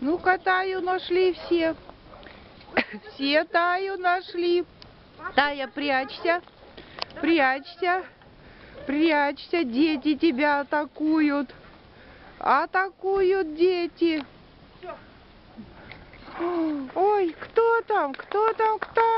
Ну-ка, Таю нашли все. Все Таю нашли. Тая, прячься. Прячься. Прячься. Дети тебя атакуют. Атакуют дети. Ой, кто там? Кто там кто?